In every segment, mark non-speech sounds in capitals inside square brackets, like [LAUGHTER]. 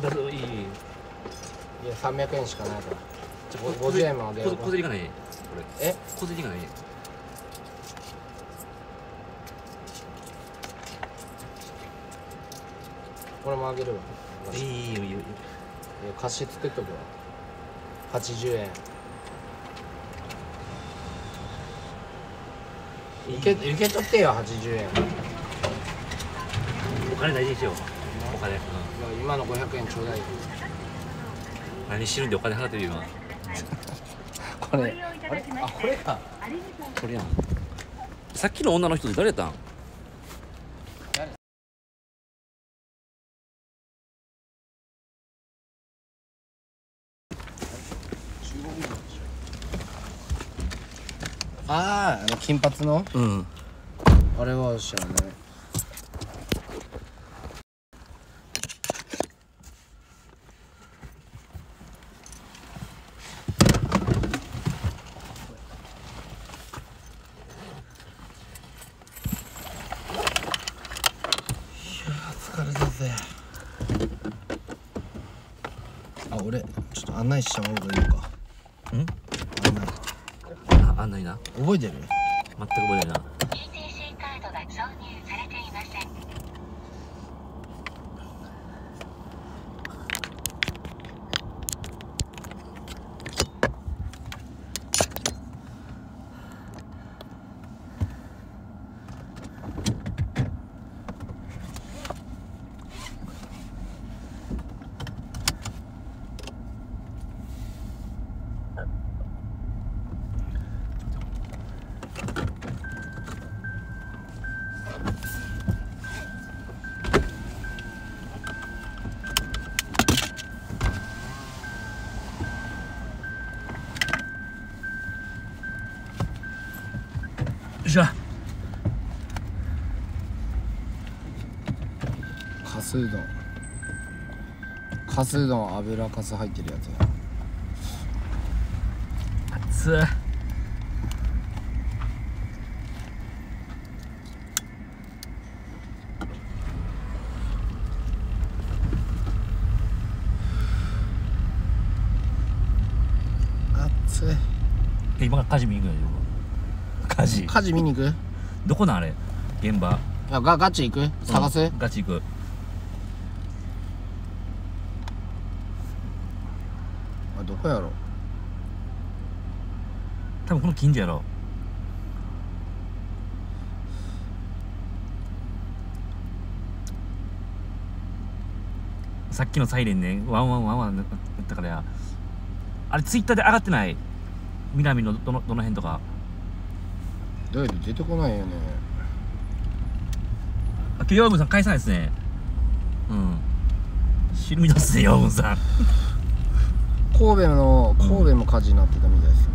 くださいい。いや300円しかないから。じゃ50円まで小銭がないこれ。え？小銭がないこれもあげるわ。いいよいいよ貸し作っとくわ。80円。受け受け取ってよ80円。お金大事にしよう。お金、うん、今の500円ちょうだいよ何してるんでお金払ってるよ今。[LAUGHS] これ。あれあこれかこれやん。さっきの女の人誰やったん？あああの金髪の？うん。あれは知らない疲れたぜあ俺ちょっと案内した方がいいのか。ん？案内。ああんないな覚えてる？全く覚えないなかすうどん。かすうどん油かす入ってるやつや。熱っ。今から火事見に行くんやで火事火事見に行く？どこなんあれ？現場。あガガチ行く？探す、うんガチ行くあどこやろ多分この近所やろ。さっきのサイレンねワンワンワンワンだったからや。あれツイッターで上がってない？南のどのどの辺とか。どうやって出てこないよねあ今日ヨームさん解散ですね。うん。知るみだっすねヨームさん神戸の神戸も火事になってたみたいですね、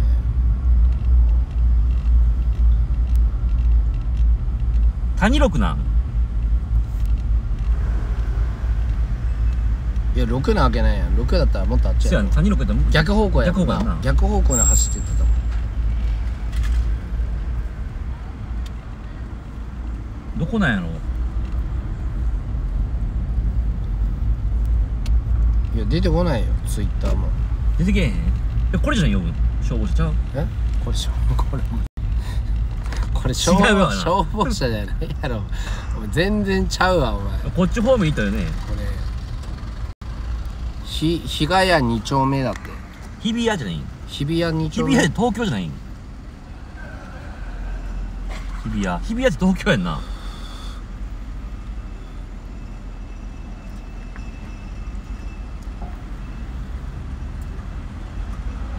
谷六なんいや6なわけないやん。6だったらもっとあっちそうやん谷六やったら逆方向やもん逆方向やな。逆方向に走ってってたもんどこなんやろ？いや出てこないよ。ツイッターも出てけえへんえこれじゃないヨーム消防車ちゃう？え？これしょ [LAUGHS] これこれ消消防車じゃないやろ。全然ちゃうわお前。ここっち方面行ったよね。れ。ひ日ヶ谷2丁目だって。日比谷じゃないん日比谷2日丁目。比谷東京じゃないん日比谷。日比谷って東京やんな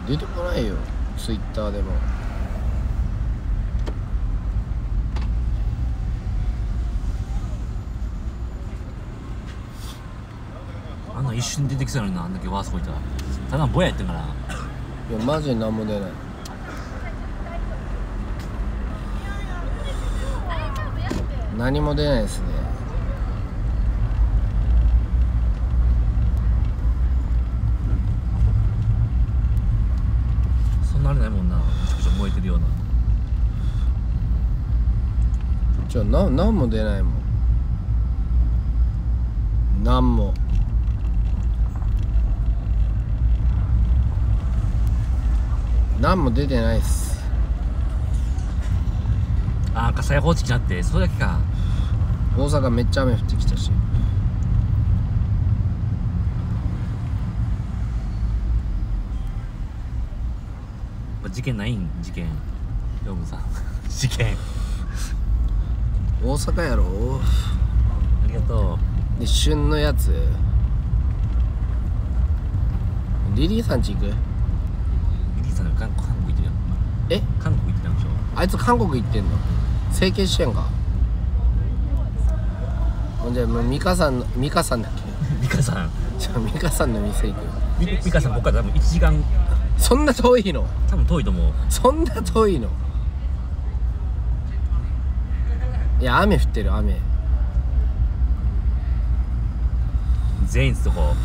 出てこないよ。ツイッターでも。あんな一瞬出てきそうやのになあんだけワースこいたらただのぼややってんから。いやマジで何も出ない。何も出ないですねじゃあ何何も出ないもん。何も。何も出てないっす。ああ火災報知器ゃってそれだけか。大阪めっちゃ雨降ってきたし。事件ないん？事件。ヨムさん。[LAUGHS] 事件。大阪やろ？ありがとで旬のやつ。リリーさんち行く？うリリーさん韓国韓国行ってるやん。え？韓国行ってたんでしょ？あいつ韓国行ってんの？整形してんか？ほんじゃもう美香さんの美香さんだっけ？ミカさん。じゃあ美香さんの店行く。ミミカさんここから多分1時間。そんな遠いの？多分遠いと思う。そんな遠いの？いや雨降ってる雨。全員とこ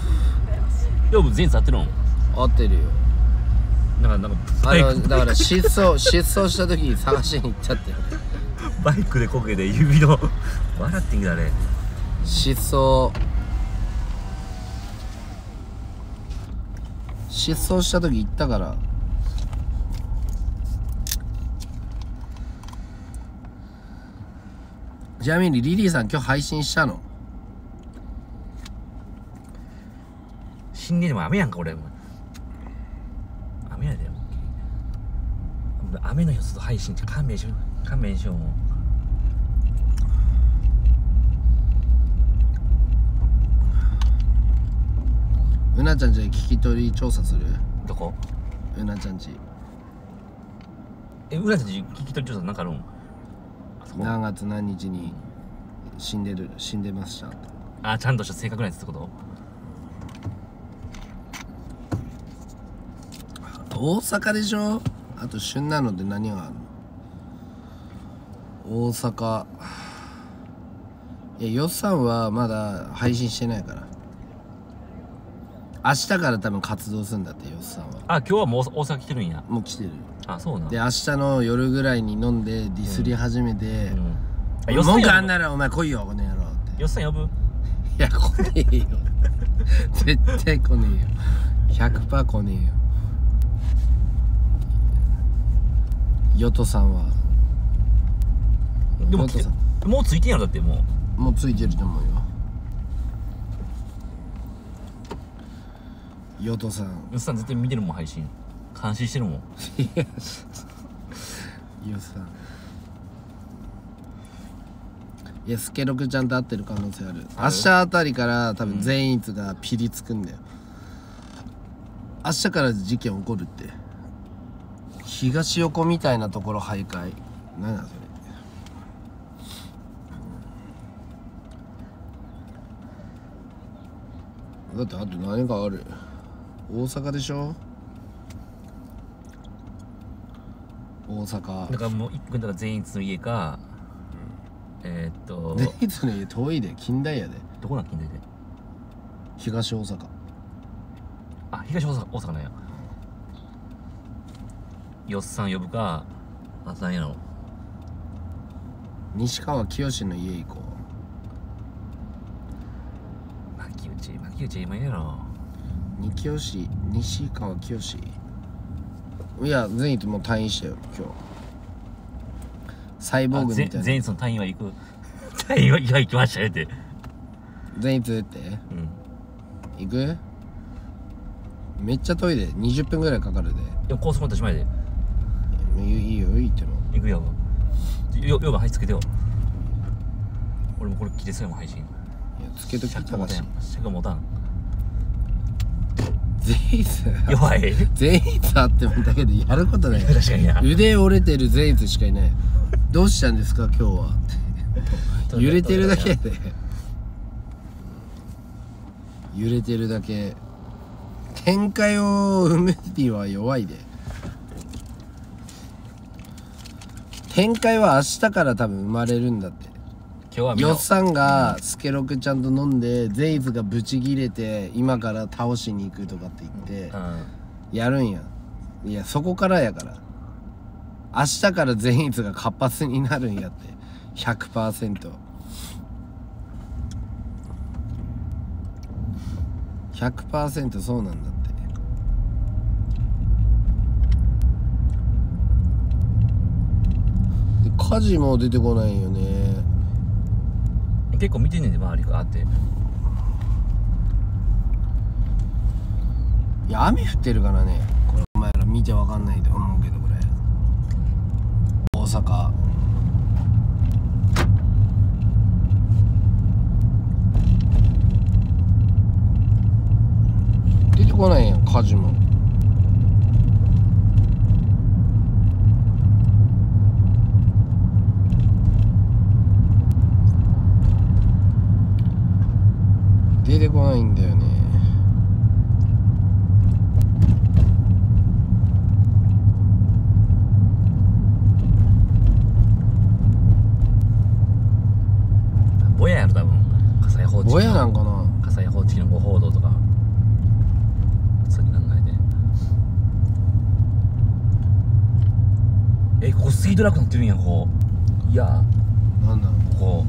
ヨブ全員合ってるの？合ってるよ。なんかなんかあのだから失踪失踪した時探しに行っちゃってる。[LAUGHS] バイクでこけて指の笑ってんけどあれ失踪。失踪した時行ったからちなみにリリーさん今日配信したの？死んででも雨やんか俺雨やで。雨の日と配信勘弁しよう勘弁しようもう。なちゃんじゃ聞き取り調査する？うどこ？うなちゃんち。え浦田ち聞き取り調査なんかあるん？何月何日に死んでる死んでましたあちゃんとした正確なやつってこと？大阪でしょ？あと旬なので何があるの？大阪。いやよっさんはまだ配信してないから。明日から多分活動するんだってよっさんは。あ今日はもう大阪来てるんや。もう来てるあそうなんで明日の夜ぐらいに飲んでディスり始めてうん。文句あんならお前来いよこの野郎って。よっさん呼ぶいや来ねえよ。[LAUGHS] 絶対来ねえよ。100%来ねえよ。ヨトさんは？でもさん。もうついてんやろだってもう。もうついてると思うよ。ヨトさん。よっさん絶対見てるもん配信監視してるもん。ヨさ。んいやスケロクちゃんと会ってる可能性ある。明日あたりから多分善逸がピリつくんだよ、明日から事件起こるって。東横みたいなところ徘徊。何だそれ。だってあと何がある。大阪でしょ？大阪。だからもう一分だから全員の家か、えー、っとデイツの家遠いで近代やで。どこなん近代で？東大阪。あ東大阪大阪なんや。よっさん呼ぶかあと何やろ西川きよしの家行こ牧内牧内今いるやろ。西川きよしいや善逸もう退院したよ今日。サイボーあグみたいな。ぜ全員その隊員は行く？[LAUGHS] 隊員は行きましたよって。善逸って。うん。行く？めっちゃ遠いで。20分ぐらいかかるで。でも高速乗ったしまいで。いいいいよいいっても行くよ。よよが配つけてよ。俺もこれ切れそうやもん配信。いやつけときたかし。尺持たん善逸弱い。善逸あってもだけどやることない。確かにな。腕折れてる善逸しかいない。どうしたんですか今日は。[LAUGHS] 揺れてるだけで。揺れてるだけ。展開を生むには弱いで。展開は明日から多分生まれるんだって今日はよっさんがスケロクちゃんと飲んでゼイズがブチギレて今から倒しに行くとかって言って、やるんや。いやそこからやから。明日からゼイズが活発になるんやって。100%。100%そうなんだって。家事も出てこないよね。結構見てんねんで周りがあって。いや雨降ってるからね。これお前ら見てわかんないと思うけどこれ。大阪。出てこないやん火事も出てこないんだよねぼややろ多分火災報知器ぼやなんかな火災報知器の誤報道とか普通に考えてえここスイートラックなってるんやここいやなんだこ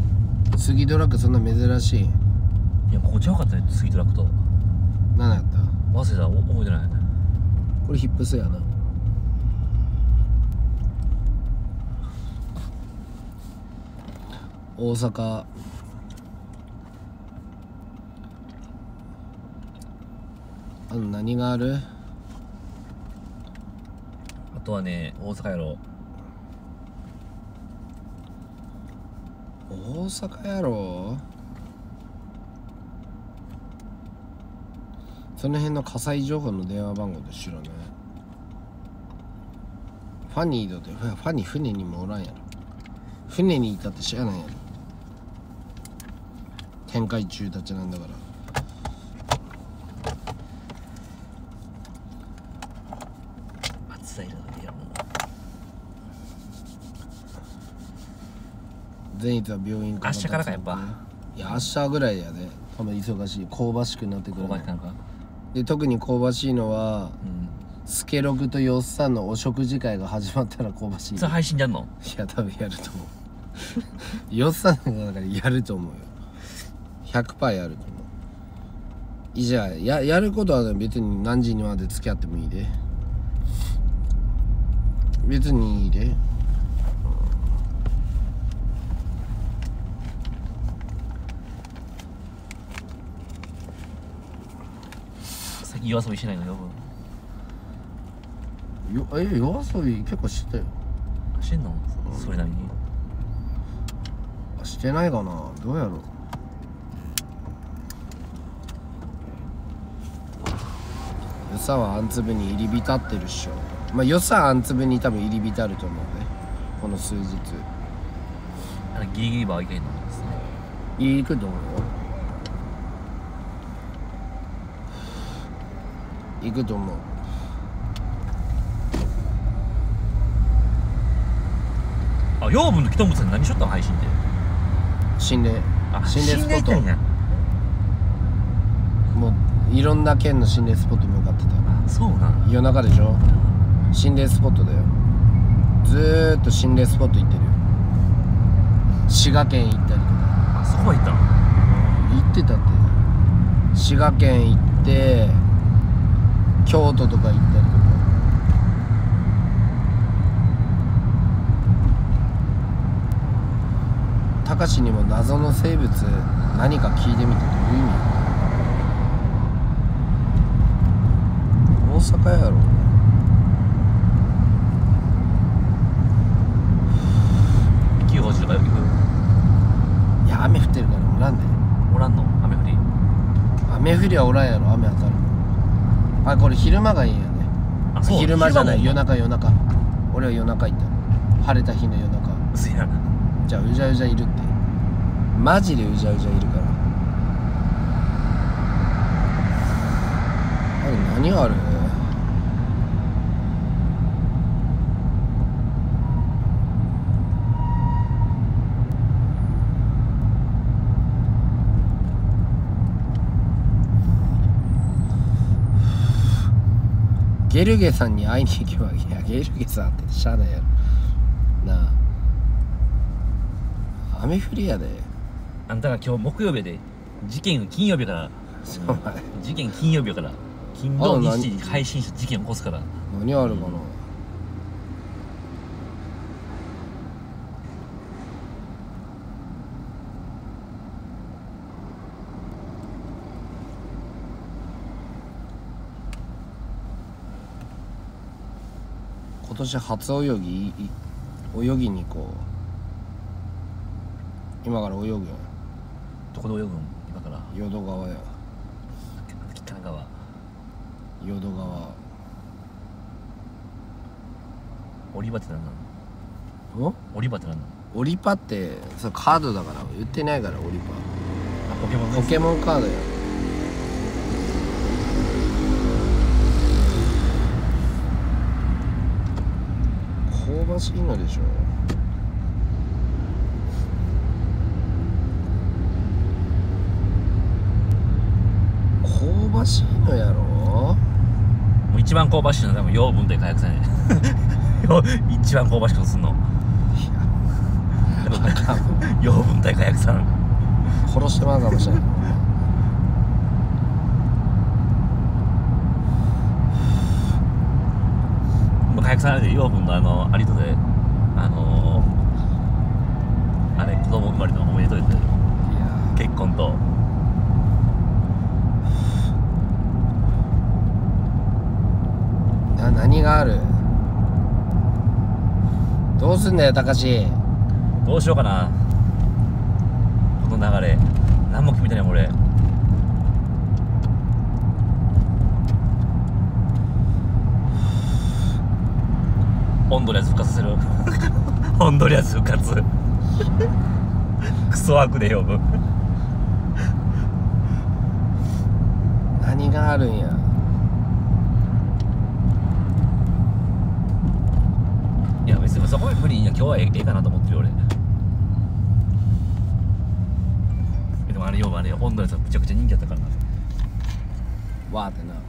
こ杉ドラッグそんな珍しい？いやここちゃうかったねスイートラックと。何やった？忘れた。お覚えてない。これヒップスやな。大阪。あの何がある？あとはね大阪やろ大阪やろ？その辺の火災情報の電話番号で知らないファニーだってファファニー船にもおらんやろ。船にいたって知らないやろ。展開中たちなんだから暑さいらだけやも善逸は病院明日からかやっぱ。いや明日ぐらいやで多分忙しい香ばしくなってくるで特に香ばしいのはうん。スケログとヨッサンのお食事会が始まったら香ばしい。それ配信でやんの？いや多分やると思う。[LAUGHS] ヨッサンがだからやると思うよ。100%やると思う。いいじゃあややることは別に何時にまで付き合ってもいいで。別にいいで夜遊びしないの？よよえ夜遊び結構してたよ。してんの？それなりに。あしてないかな？どうやろう？予算はあんつぶに入り浸ってるっしょ。まあ予算あんつぶに多分入り浸ると思うね。この数日。あれギリギリバーいけへんの？ですね行くと思うよ行くと思う。あ養分の北本さん何しとったの配信で？心霊あ心霊スポット。もういろんな県の心霊スポットに向かってた。あそうなん夜中でしょ？心霊スポットだよ。ずーっと心霊スポット行ってるよ。滋賀県行ったりとか。あそこは行ったの？行ってたって。滋賀県行って京都とか行ったりとか。高志にも謎の生物何か聞いてみてどういう意味。大阪やろ。九宝寺とかよく行いや雨降ってるからおらんで。くおらんの？雨降り。雨降りはおらんやろ。雨当たるあこれ昼間がいいんやね。あそう。昼間じゃない。夜中夜中。俺は夜中行った晴れた日の夜中。じゃあうじゃうじゃいるって。マジでうじゃうじゃいるから。あれ何あるゲルゲさんに会いに行けばいやゲルゲさんってしゃあないやろ。なあ。雨降りやで。あんたが今日木曜日で。事件金曜日から。そう事件金曜日から。金土日に配信した事件起こすから。何あるかな、年初泳ぎ？い泳ぎに行こう。今から泳ぐやんどこで泳ぐん今から？淀川や北川淀川。オリバって何なの？ん？オリバって何なの？オリパってそれカードだから言ってないからオリあポケモンパポケモンカードや香ばしいのでしょ。香ばしいのやろ。もう一番香ばしいのは多分養分で火薬さんやよ一番香ばしくすんの。養分対火薬さん殺してまうかもしれないもう火薬さんあれで養分のあの有戸で。あのー、あれ子供生まれたのおめでとうって結婚と。な何がある？どうすんだよたかしどうしようかな。この流れ。何も決めてない俺オンドリアス復活する？オンドリアス復活。クソ悪で呼ぶ。何があるんや。いや別にそこまで無理いいや今日はええええかなと思ってるよ俺。えでもあれようあれオンドリアスめちゃくちゃ人気やったからな、わーってな。うん、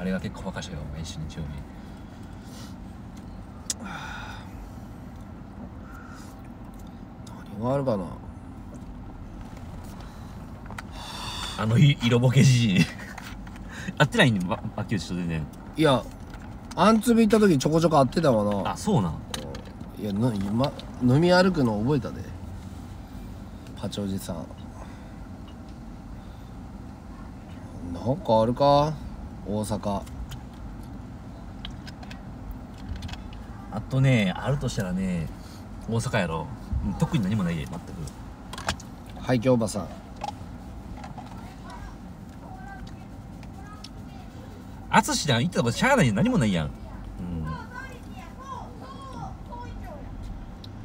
あれが結構沸かしたよ。毎週日曜日何があるかな。あのい色ボケじじ会 [LAUGHS] ってない？んば秋内と全然。いやアンツビ行った時ちょこちょこ会ってたわな。あそうなん。いやな今飲み歩くの覚えたで。八王子さん。なんかあるか？大阪。あとねあるとしたらね大阪やろ。うん特に何もないで全く。廃墟おばさん。淳だ行ったとこしゃあない何もないやん。うん。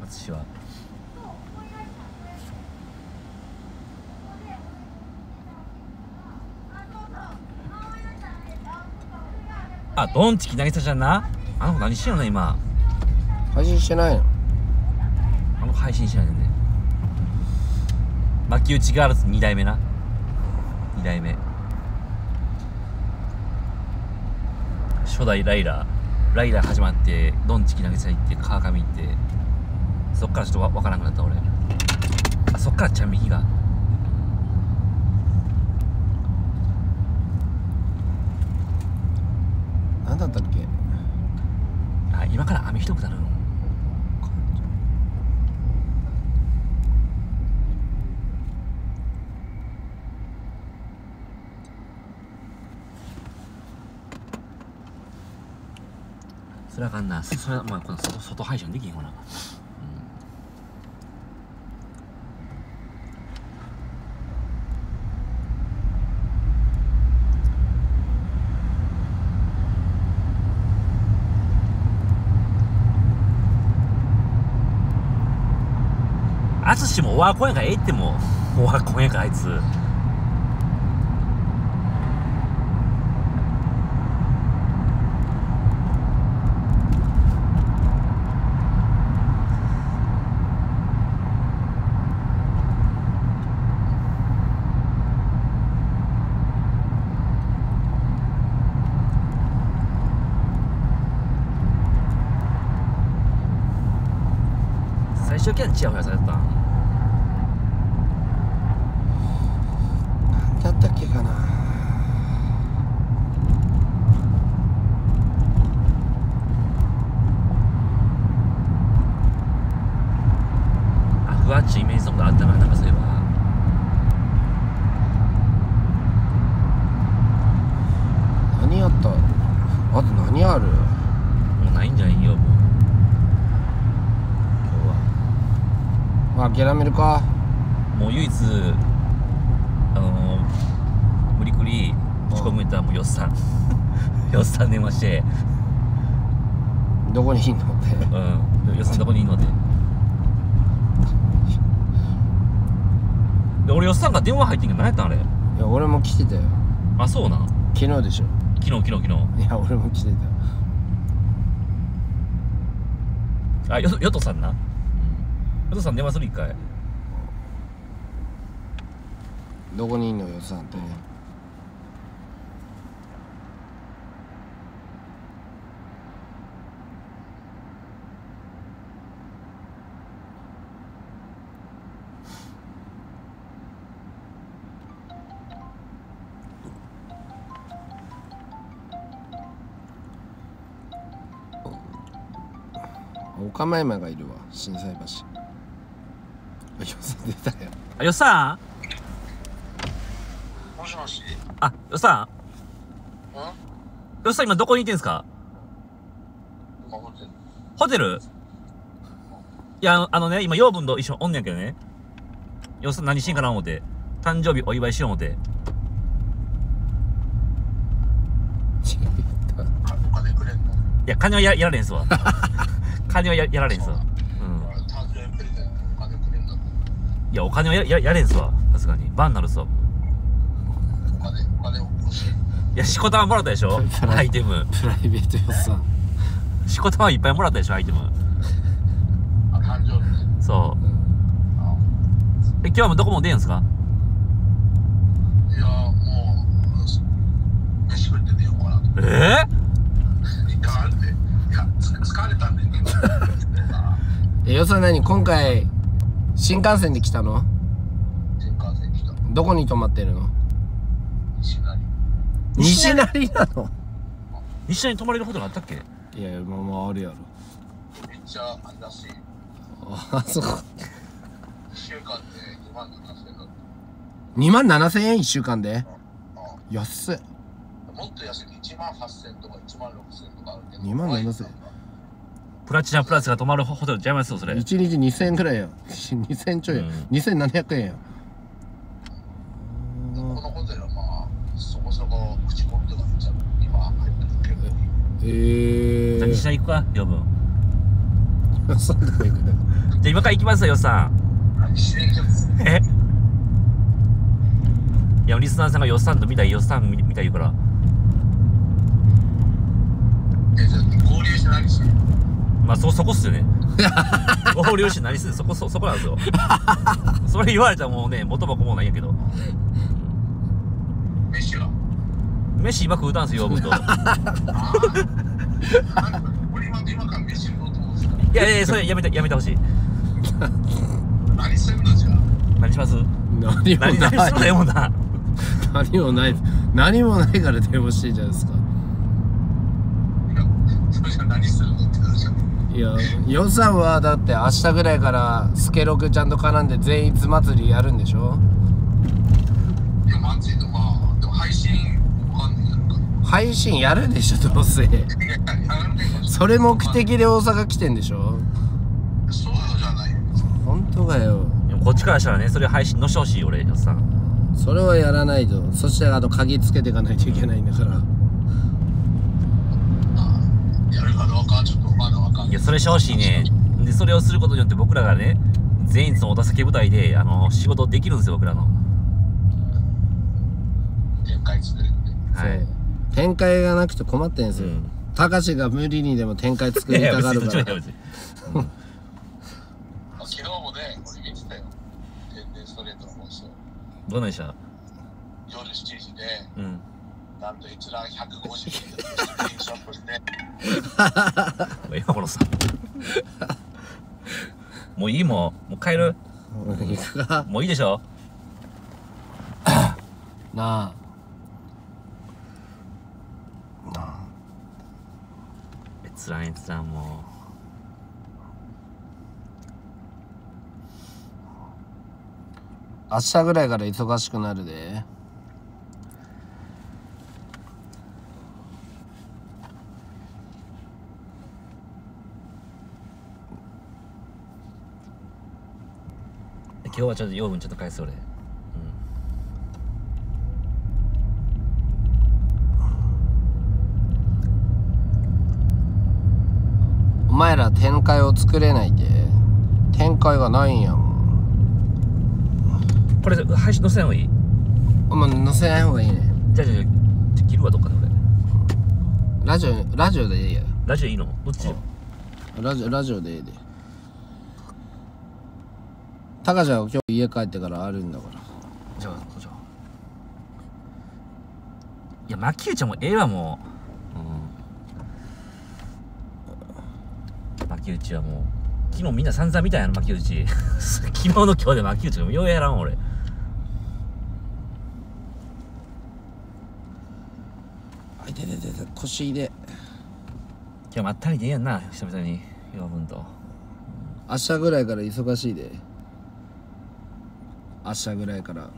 淳は。あドンチキ渚ちゃんな。あの子何してんのね今。配信してないの？配信しないでね。牧内ガールズ2代目な。2代目。初代ライラー。ライラー始まってドンチキ投げちゃいって川上行ってそっからちょっとわ分からなくなった俺。あそっからちゃんみきが何だったっけあ今から網一くなるのそれはあかんなそれはまあこの外外配信できへんわな、うん。淳もオワコンやからええってもオワコンやからあいつ。最初キャンチヤホヤされてたん何だったっけかなあふわっちイメージソングあったななんかそういえば何やったあと何あるもうないんじゃないよもう諦めるか。もう唯一あの無理くり打ち込むったらもうよっさん。[LAUGHS] よっさん電話して。どこにいんの？ってうん。よっさんどこにいんのって。で俺よっさんが電話入ってんけど何やったんあれ？いや俺も来てたよ。あそうなん？昨日でしょ。昨日昨日昨日。いや俺も来てた。あよよとさんな。よとさん電話する一回どこにいんのよさんって。岡前馬がいるわ心斎橋。あよさん出たよ。あよさん？しもしあよっさん？うん？よっさん今どこにいてんすか？今ホテル。ホテル？いやあのね今養分と一緒におんねんけどね。よっさん何しんかな思って？誕生日お祝いしよう思っていや金はややられんすわ。[LAUGHS] 金はややられんすわ。うんいやお金はやややれんすわ。さすがに。バンなるっすわお金お金欲しいいやしこたまもらったでしょ？アイテム。プライベート予算。しこたまいっぱいもらったでしょアイテム。あ誕生日。ねそう。あえ今日はどこも出んすか？いやもう飯食って寝ようかなと。ええいかんっていやつ疲れたんだけどあえよさ何今回新幹線で来たの？新幹線来た。どこに泊まってるの？西成西成なの？西成に泊まれるホテルあったっけ？いやまあまああるやろ。めっちゃあれらしい。あそう。1週間で2万7000円だっ2万7000円1週間で？安っ。もっと安い1万8000とか1万6000とかあるけど。2万7000プラチナプラスが泊まるホテルちゃいますよそれ。1日2000円ぐらいやん。2000ちょいやん、うん。2700円やんこのホテルはまあそこそこ口コミとかめっちゃ今入ってる結構えじゃあ西成行くか養分。えそうだ。ねじゃあ今から行きますよよっさん西成じゃんえ？いやリスナーさんがよっさんと見たいよっさん見見たい言うから。えじゃあ合流して何する？まあそそこっすよね。合流して何する？そこそそこなんですよ。それ言われたらもうね元も子もないんやけど。飯は？飯今食うたんすよ養分と。いああなんか俺今今から飯食おうと思うんですかやいやいやそれやめてやめてほしい。何するのじゃあ。何します？何も何何ない。するのよもんな何もない。何もないから電話してんじゃないですか。いや予算はだって明日ぐらいからスケロクちゃんと絡んで全員祭りやるんでしょ？いやマジでまあでも配信配信やるでしょどうせ。それ目的で大阪来てんでしょ？そうじゃない。よ本当かよ。こっちからしたらねそれ配信のしてほしい俺よっさ。んそれはやらないと。そしてあと鍵つけていかないといけないんだから。まあやるかどうかはちょっとまだわかんない。いやそれしてほしいね。でそれをすることによって僕らがね全員そのお助け舞台であの仕事できるんですよ僕らの。展開作るって。はい展開がなくて困ってんすよ。うん。たかしが無理にでも展開作りたがるから。別に別に。あ昨日もね俺見てたよ。天然ストレートの放送。どんなんでした？夜7時でうん。なんと閲覧150人でスクリーンショットして今このさ。もういいもん。もう帰る。もういいでしょ？なあなあ閲覧閲覧も明日ぐらいから忙しくなるで。日はちょっと養分ちょっと返す俺前ら展開を作れないで展開がないんやもん。これ配信載せない方がいい？お前載せない方がいいね。じゃあじゃあ切るわどっかで俺。ラジオラジオでいいや。ラジオいいの？どっちラジオラジオでいいで。タカちゃんは今日家帰ってからあるんだから。じゃあじゃあ。いや牧内はもうええわもう、うん、牧内はもう昨日みんな散々見たんやろ牧内昨日の今日で牧内がもうようやらん俺。あいてててて腰入れ。今日まったりでええやんな久々に。養分と。明日ぐらいから忙しいで。明日ぐらいから。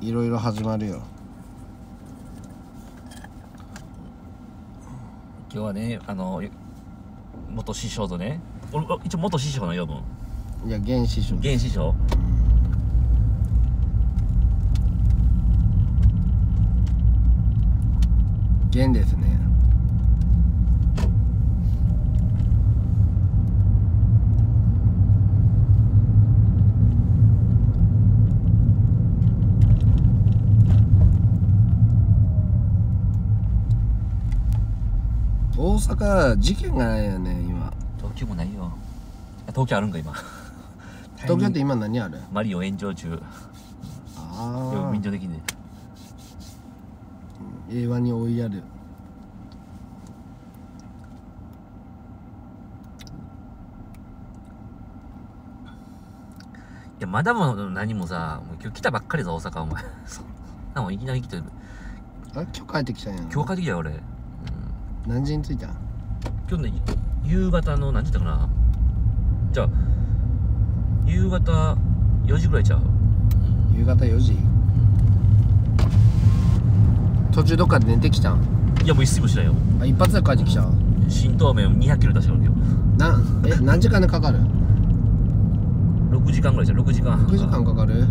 いろいろ始まるよ今日はねあの元師匠とね俺一応元師匠の養分。いや原始書現師匠。原ですね大阪事件がないよね今。東京もないよ。あ東京あるんか今。[LAUGHS] 東京って今何あるマリオ炎上中。あ民情的にあ平和に追いやる。いやまだも何もさもう今日来たばっかりぞ大阪お前。[LAUGHS] なもんいきなり来てあ今日帰ってきたんや。今日帰ってきたよ俺、うん、何時に着いた今日ね夕方の何時だかな？じゃあ夕方4時ぐらいちゃう？夕方4時？途中どっかで寝てきたん？いやもう一睡もしないよ。あ一発で帰ってきた？新東名200キロ出してるよ。なえ何時間でかかる？6時間ぐらいじゃん。6時間半6時間かかる？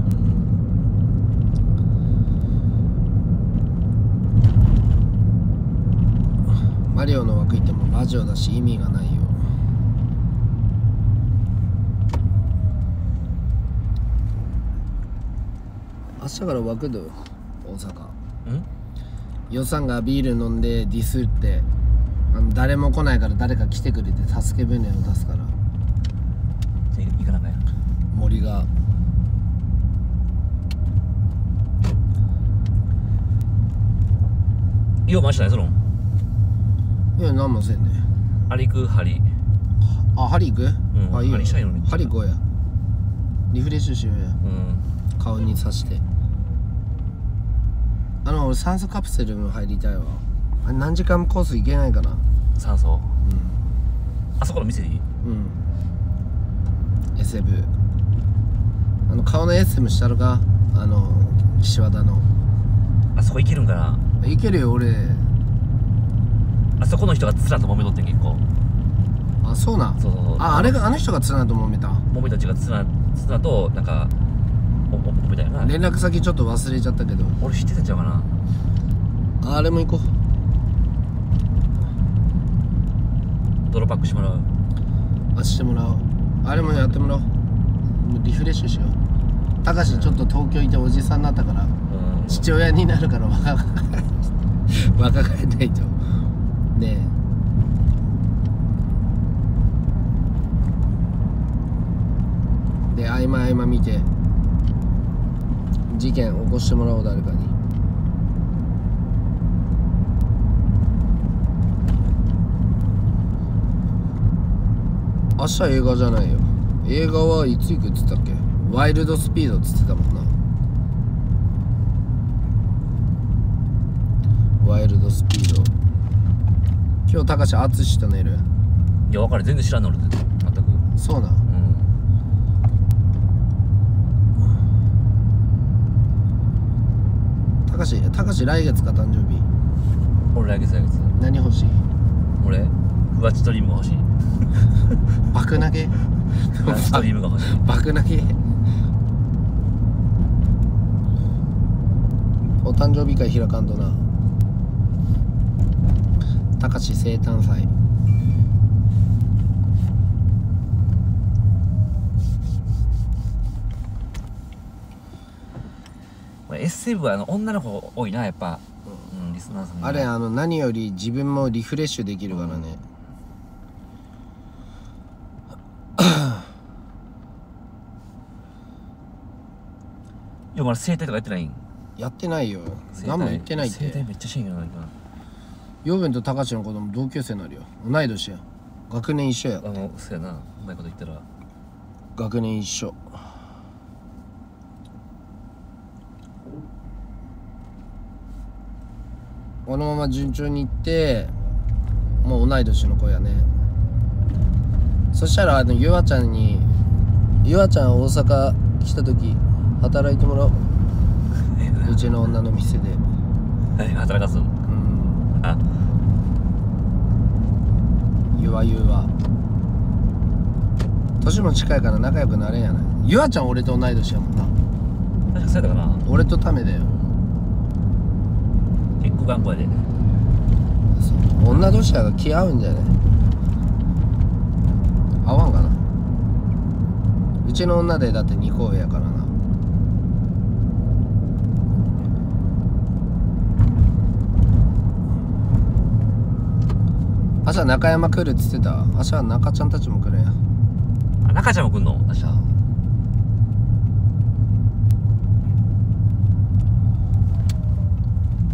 マリオの枠行ってもラジオだし意味がないよ。明日から枠だよ大阪。うん？予算がビール飲んでディスってあの誰も来ないから誰か来てくれて助け舟を出すから。じゃあ行かなあかんや森が。よう回したねそのいや何もせんね。あれ行く針あ針行く、んあいいよ。針したいのに針行こうや。リフレッシュしようや。うん顔に刺して。あの俺酸素カプセルも入りたいわ。あれ何時間コース行けないかな。酸素？あそこの店でいい？うん。うん SF あの顔の SM したろか？あの岸和田の。あそこ行けるんかな？いけるよ俺あそこの人がつらと揉めとってん結構あそうなん。そうそうそう。ああれがあの人がつなともめた。揉めたちがつらつらとなんかおお揉めたよな。連絡先ちょっと忘れちゃったけど。俺知ってたんちゃうかな。ああれも行こ泥パックしてもらう。うあしてもらおう。あれもやってもらおう。もうリフレッシュしよう。たかしちょっと東京いておじさんになったからうん。父親になるから若返若返らないとね。で合間合間見て事件起こしてもらおう誰かに。明日映画じゃないよ。映画はいつ行くっつったっけ？ワイルドスピードっつってたもんな。ワイルドスピード。今日高橋淳と寝る。いや分かる。全然知らんの俺全く。そうなんうん。高橋高橋来月か誕生日？俺来月来月。何欲しい？俺？ふわちとリンも欲しい。[LAUGHS] 爆投げ？ストリームが欲しい。[LAUGHS] 爆投げ？お誕生日会開かんとなたかし生誕祭。これ SF はあの女の子多いなやっぱ。うんリスナーさん。があれあの何より自分もリフレッシュできるからね、いやまだ整体とかやってないん？やってないよ。何も言ってないっ整体てめっちゃしてんけどな今養分と高志の子供同級生になるよ。同い年や。学年一緒や。あのそうやな。うまいこと言ったら。学年一緒。このまま順調にいってもう同い年の子やね。そしたらあのゆあちゃんにゆあちゃん大阪来た時働いてもらおう。[LAUGHS] うちの女の店で。[LAUGHS] はい働かすんうんあゆわゆわ。年も近いから仲良くなれんやない。ゆあちゃん俺と同い年やもんな。確かそうやったかな。俺とタメだよ。結構頑固やで。女同士やが気合うんじゃね合わんかな。うちの女でだって2個上やからな明日中山来るっつってた。明日は中ちゃんたちも来るん。やあ中ちゃんも来んの？明日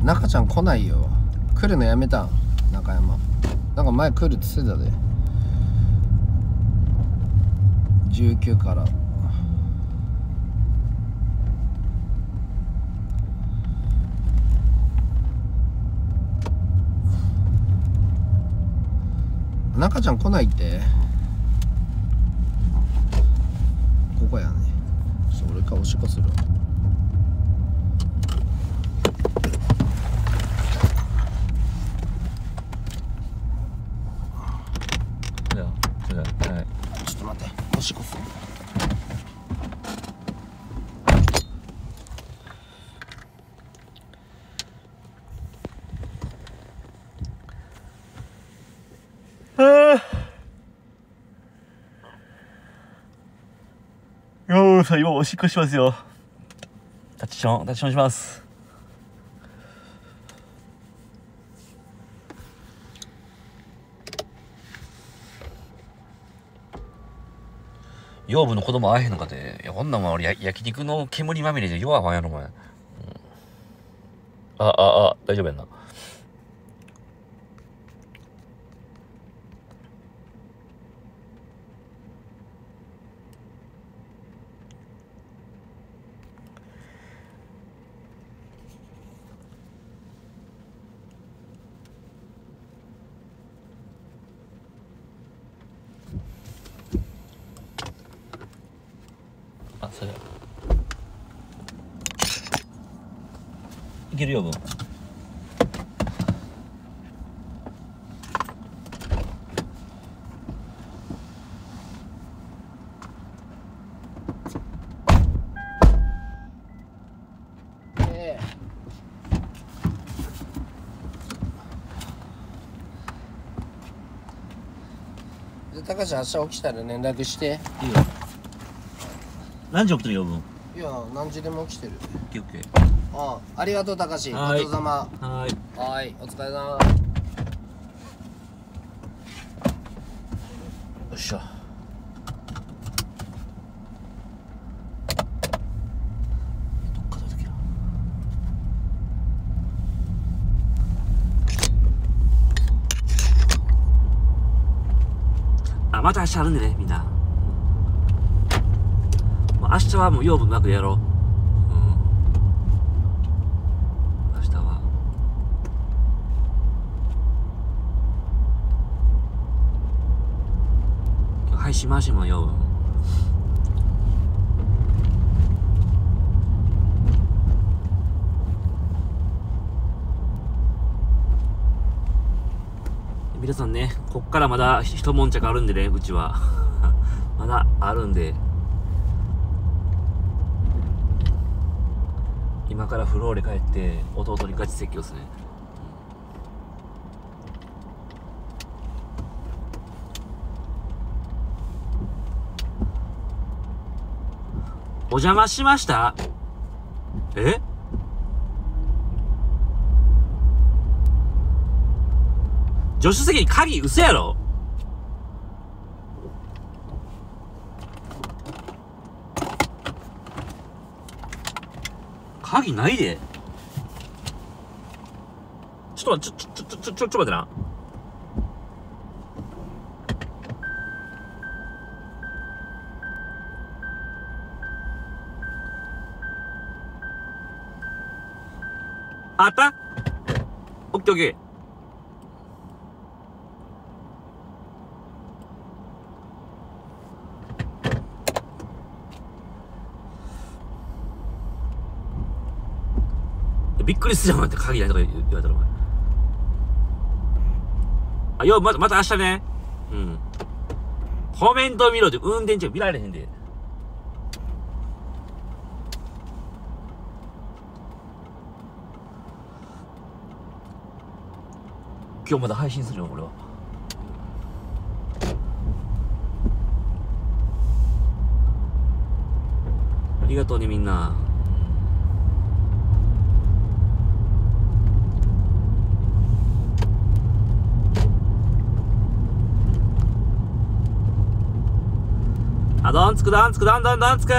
中ちゃん来ないよ。来るのやめたん。中山。なんか前来るっつってたで。19から中ちゃん来ないって。ここやね。ちょっと俺かおしっこするわ。じゃあじゃあはい。ちょっと待って。おしっこする？よーさ今おしっこしますよ。タッチションタッチションします。養分の子供会えへんのかて。いやこんなんもん俺や焼肉の煙まみれで弱わんやろお前、うん。あああ大丈夫やんなあそれいけるよ分ええで高橋明日起きたら連絡していいよ何時起きてるよ分いや何時でも起きてるオッケーオッケああありがとう高橋ごはい。ちそうさま。ーはーい。はーい。お疲れ様よっしゃ。あまた明日あるんでねみんな。もう明日はもう養分なくやろううん明日は今日配信回しもよ皆さんね、こっからまだ一悶着あるんでね、うちは。[LAUGHS] まだあるんで。今からフローレ帰って、弟にガチ説教すね。お邪魔しました？え？助手席に鍵嘘やろ？鍵ないで。ちょっと待って、ちょ、ちょ、ちょ、ちょ、ちょ、ちょっと待ってな。びっくりするよ、って鍵ないとか言言われたら、お前。あ、よ、また、また明日ね。うん。コメント見ろって、運転中見られへんで。今日まだ配信するよ、これは。ありがとうね、みんな。あ、どんつくどんつくどんどんどんつく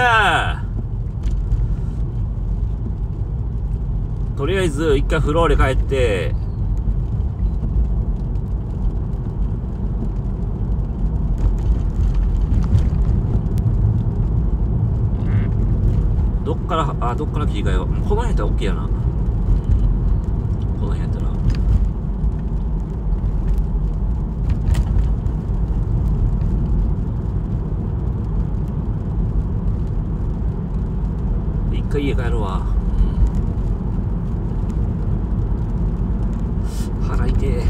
とりあえず、一回フローレ帰って、から、あ、どっから切り替えよう。この辺やったら OK やな。この辺やったら。一回家帰るわ。腹痛え。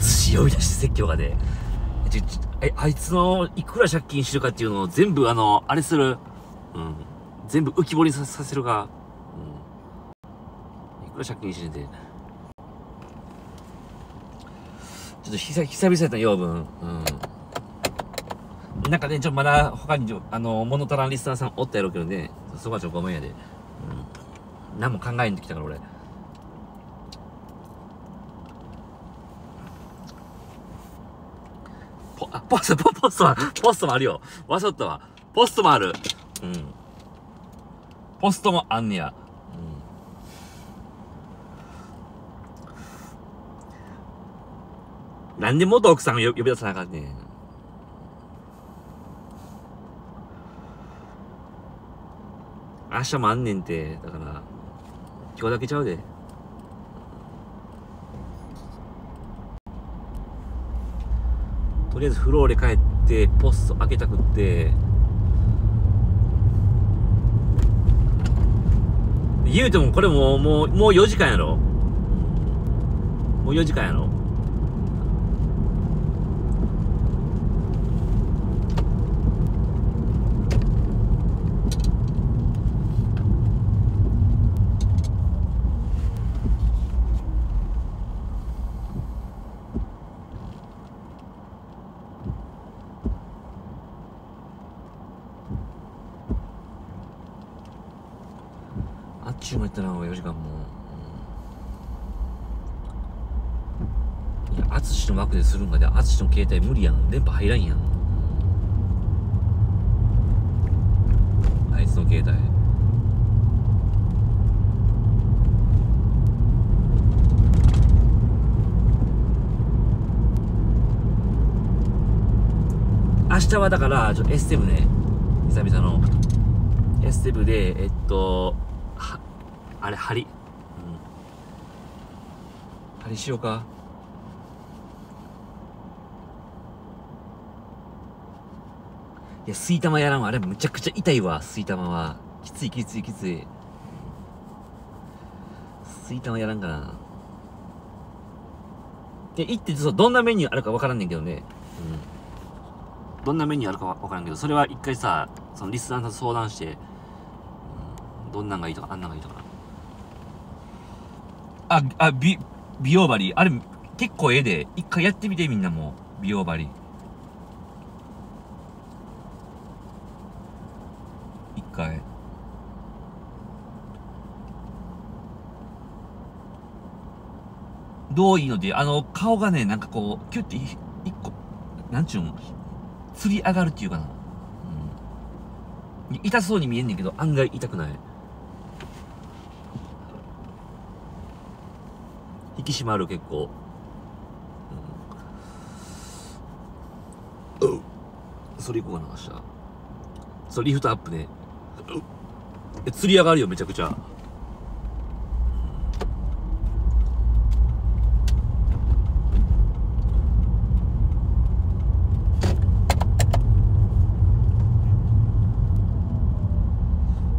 淳呼び出し説教がね。ちょちょえ、あいつのいくら借金してるかっていうのを全部あの、あれする。うん。全部浮き彫りさせるか。うん。いくら借金してんで。ちょっと久久々やった養分。うん。なんかね、ちょ、まだ他に、あの、物足らんリスナーさんおったやろうけどね、そこはちょ、ごめんやで。うん。何も考えんときたから、俺。ポ、あ、ポスト、ポストは、ポストもあるよ。わさったわ。ポストもある。うん。ポストもあんねや。うん。なんで元奥さんを呼び出さなあかんねん。明日もあんねんて。だから、今日だけちゃうで。とりあえずフローレ帰って、ポスト開けたくって、言うてもこれも、もう、もう4時間やろ。もう4時間やろあっちゅう間やったな、4時間も。うんいや、アツシの枠でするんかで、アツシの携帯無理やん。電波入らんやん。あいつの携帯。明日はだから、ちょ S7 ね。久々の。S7 で、えっと、あれ、針。うん。針しようか。いや、吸い玉やらんわ。あれ、むちゃくちゃ痛いわ、吸い玉は。きついきついきつい。吸い玉やらんかな。で行ってそうどんなメニューあるか分からんねんけどねうんどんなメニューあるかわ分からんけどそれは一回さそのリスナーさんと相談して、うん、どんなんがいいとかあんなんがいいとかああ美美容針あれ結構ええで一回やってみてみんなも美容針一回どういいのであの顔がねなんかこうキュッて一個なんちゅうの釣り上がるっていうかな、うん、痛そうに見えんねんけど案外痛くない。引き締まる結構、うん、それいこうかな明日。そうリフトアップね。え釣り上がるよめちゃくちゃ。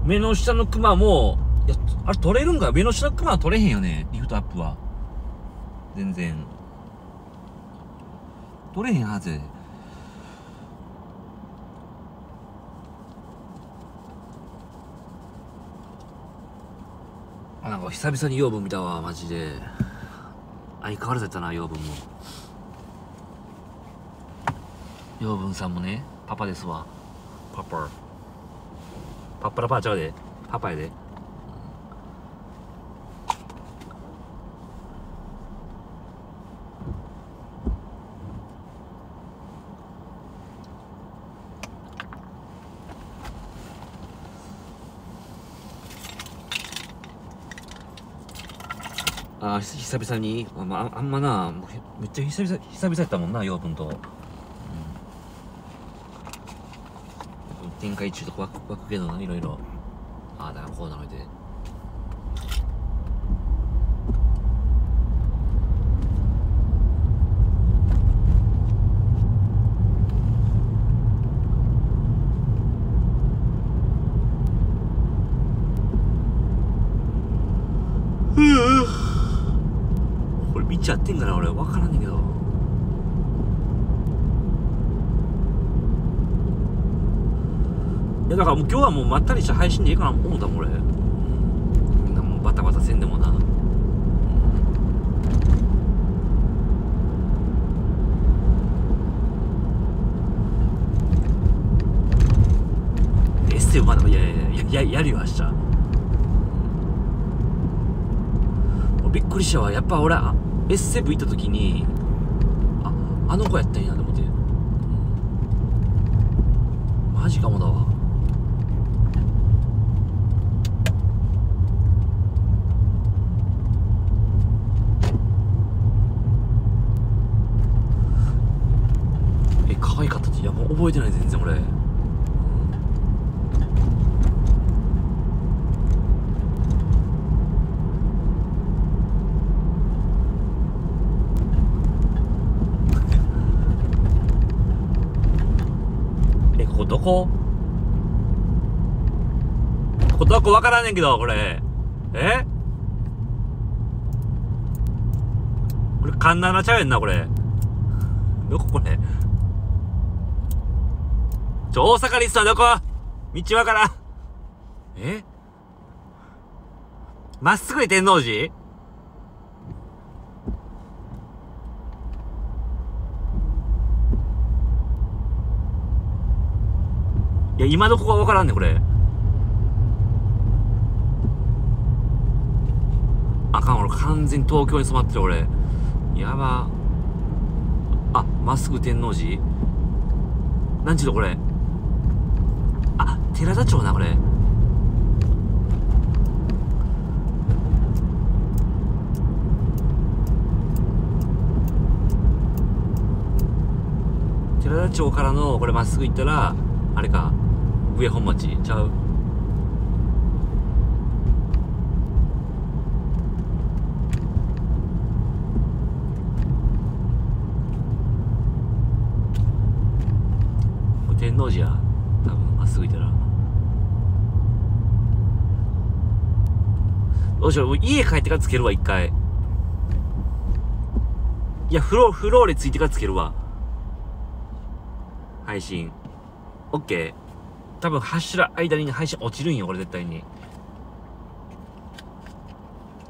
目の下のクマも、いや、あれ取れるんか？目の下のクマは取れへんよね。リフトアップは。全然。取れへんはず。あ、なんか久々に養分見たわ、マジで。相変わらずやったな、養分も。養分さんもね、パパですわ。パパ。パッパラパーちゃうで。パパやで。ああ久々に。あ,、まあ、あんまなめっちゃ久々久々やったもんな養分と。展開中とか湧く湧くけどないろいろ。ああだからこうなのでこれ見ちゃってんかな俺分からんねんけどいやだからもう今日はもうまったりした配信でいいかな思ったもん俺。みんなもうバタバタせんでもな。エッセイまだいやいやいやややるよ明日びっくりしたわ。やっぱ俺エッセイ部行った時にああの子やったんやと思って。マジかもだわえ可愛かったっていやもう覚えてない全然俺。えここどこ？ここどこ？わからんねんけどこれ。え？これカンナナちゃうやんなこれ。[LAUGHS] どここれ？大阪リストはどこ？道わからん。え？まっすぐで天王寺いや、今どこかわからんね、これ。あかん、俺完全に東京に染まってる、俺。やば。あ、まっすぐ天王寺なんちゅうの、これ？寺田町な、これ。寺田町からの、これまっすぐ行ったら、あれか、上本町ちゃう。これ天王寺や。多分、まっすぐ行ったら。どうしよう、家帰ってからつけるわ、一回。いや、フロー、フローレついてからつけるわ。配信。オッケー。多分、柱間に配信落ちるんよ、これ絶対に。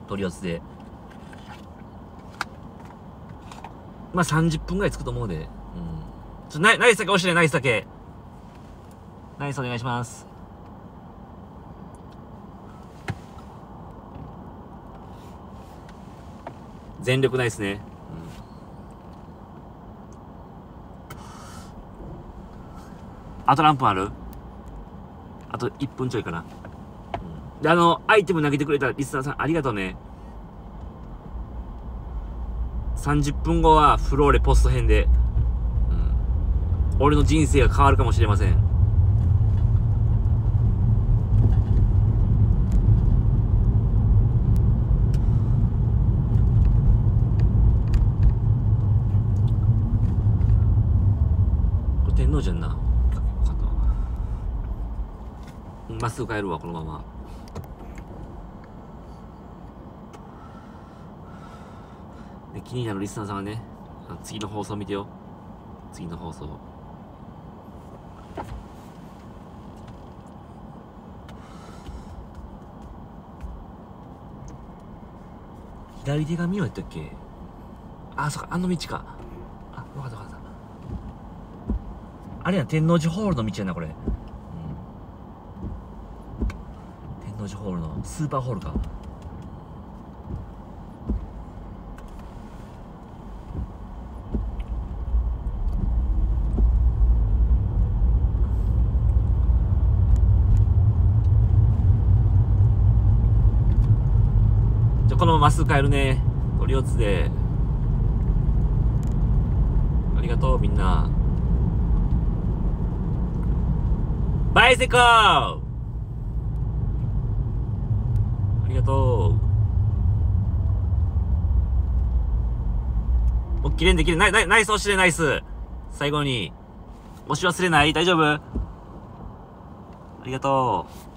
取り寄せで。まあ、30分ぐらいつくと思うで。うん。ちょ、ナイナイスだけ押してね、ナイスだけ。ナイスお願いします。全力ナイスね。あと何分ある？あと1分ちょいかな。で、あの、アイテム投げてくれたリスナーさんありがとうね。30分後はフローレポスト編で、うん、俺の人生が変わるかもしれません。これ天王寺やんな。よかったわうんまっすぐ帰るわ、このまま。で気になるリスナーさんはね、次の放送見てよ。次の放送。左手が見よやったっけ？あ、そっか、あの道か。あ、わかったわかった。あれやん、天王寺ホールの道やな、これ。うん。天王寺ホールのスーパーホールか。じゃあこのまままっすぐ帰るね。これ4つで。ありがとう、みんな。バイセコーありがとう。お、きれいにできる。ナイナイナイス押しでナイス。最後に。押し忘れない大丈夫ありがとう。